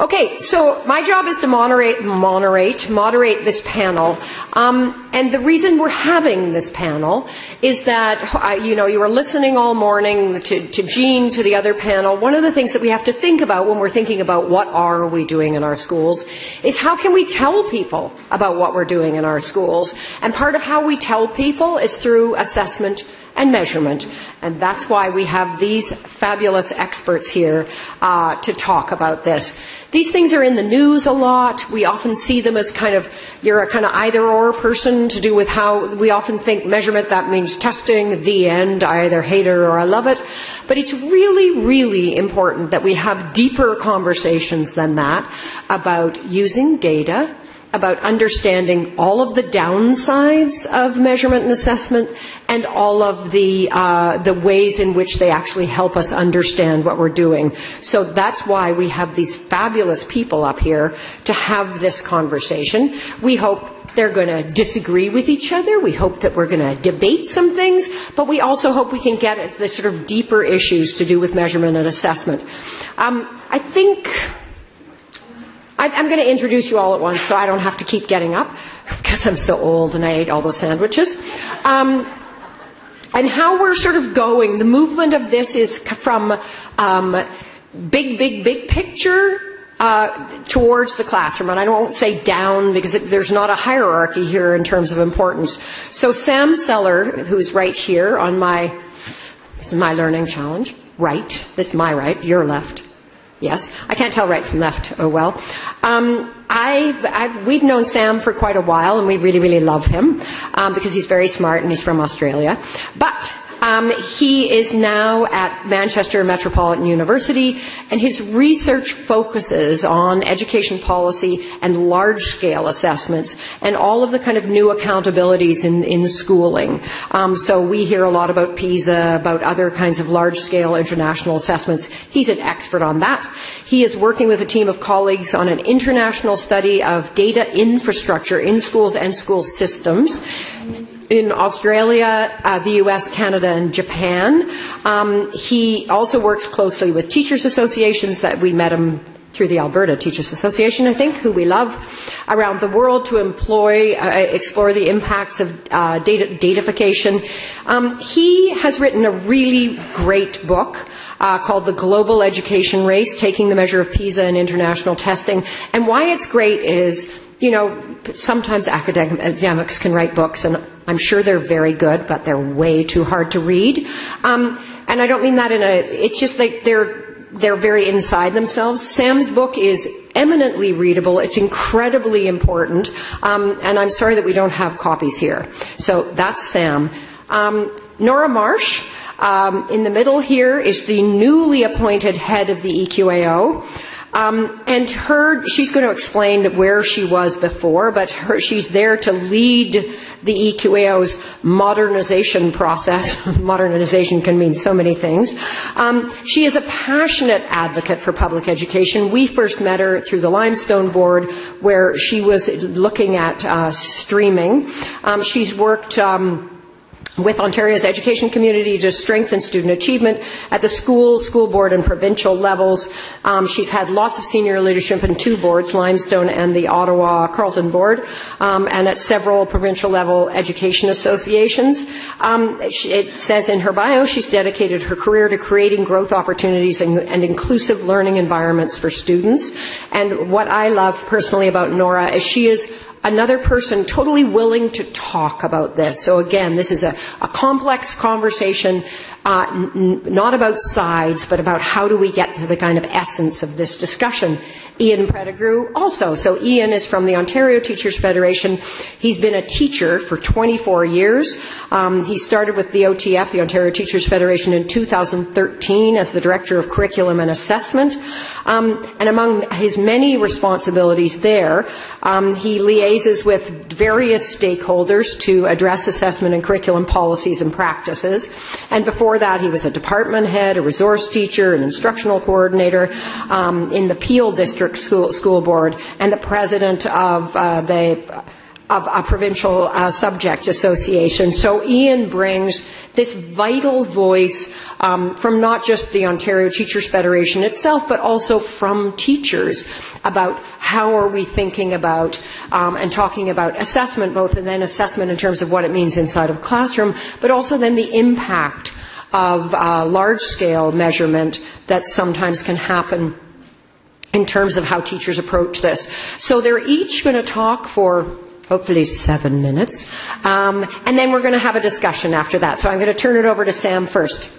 Okay, so my job is to moderate, moderate, moderate this panel. Um, and the reason we're having this panel is that, uh, you know, you were listening all morning to, to Jean, to the other panel. One of the things that we have to think about when we're thinking about what are we doing in our schools is how can we tell people about what we're doing in our schools? And part of how we tell people is through assessment and measurement. And that's why we have these fabulous experts here uh, to talk about this. These things are in the news a lot. We often see them as kind of, you're a kind of either or person to do with how we often think measurement, that means testing, the end, I either hate it or I love it. But it's really, really important that we have deeper conversations than that about using data about understanding all of the downsides of measurement and assessment and all of the, uh, the ways in which they actually help us understand what we're doing. So that's why we have these fabulous people up here to have this conversation. We hope they're going to disagree with each other. We hope that we're going to debate some things, but we also hope we can get at the sort of deeper issues to do with measurement and assessment. Um, I think I, am going to introduce you all at once so I don't have to keep getting up because I'm so old and I ate all those sandwiches. Um, and how we're sort of going, the movement of this is from um, big, big, big picture uh, towards the classroom. And I won't say down because it, there's not a hierarchy here in terms of importance. So Sam Sellar, who's right here on my, this is my learning challenge, right, this is my right, your left. Yes, I can't tell right from left. Oh well. Um, I, I, we've known Sam for quite a while, and we really, really love him um, because he's very smart and he's from Australia. But um, he is now at Manchester Metropolitan University, and his research focuses on education policy and large scale assessments and all of the kind of new accountabilities in, in schooling. Um, so we hear a lot about PISA, about other kinds of large scale international assessments. He's an expert on that. He is working with a team of colleagues on an international study of data infrastructure in schools and school systems in Australia, uh, the US, Canada, and Japan. Um, he also works closely with teachers' associations that we met him through the Alberta Teachers Association, I think, who we love, around the world to employ, uh, explore the impacts of uh, data, datafication. Um, he has written a really great book uh, called The Global Education Race, Taking the Measure of PISA and International Testing. And why it's great is, you know, sometimes academics can write books and I'm sure they're very good, but they're way too hard to read. Um, and I don't mean that in a, it's just like they're, they're very inside themselves. Sam's book is eminently readable. It's incredibly important. Um, and I'm sorry that we don't have copies here. So that's Sam. Um, Norah Marsh, um, in the middle here, is the newly appointed head of the EQAO. Um, and her, she's going to explain where she was before, but her, she's there to lead the EQAO's modernization process. modernization can mean so many things. Um, she is a passionate advocate for public education. We first met her through the Limestone Board, where she was looking at uh, streaming. Um, she's worked. Um, with Ontario's education community to strengthen student achievement at the school, school board, and provincial levels. Um, she's had lots of senior leadership in two boards, Limestone and the Ottawa Carleton Board, um, and at several provincial level education associations. Um, it says in her bio she's dedicated her career to creating growth opportunities and, and inclusive learning environments for students. And what I love personally about Norah is she is another person totally willing to talk about this. So again, this is a, a complex conversation uh, n- not about sides, but about how do we get to the kind of essence of this discussion. Ian Pettigrew also. So Ian is from the Ontario Teachers Federation. He's been a teacher for 24 years. Um, he started with the OTF, the Ontario Teachers Federation, in 2013 as the Director of Curriculum and Assessment. Um, and among his many responsibilities there, um, he liaises with various stakeholders to address assessment and curriculum policies and practices. And before before that, he was a department head, a resource teacher, an instructional coordinator um, in the Peel District School, School Board, and the president of uh, the of a provincial uh, subject association. So Ian brings this vital voice um, from not just the Ontario Teachers Federation itself, but also from teachers about how are we thinking about um, and talking about assessment, both and then assessment in terms of what it means inside of classroom, but also then the impact of uh, large-scale measurement that sometimes can happen in terms of how teachers approach this. So they're each going to talk for hopefully seven minutes. Um, and then we're going to have a discussion after that. So I'm going to turn it over to Sam first.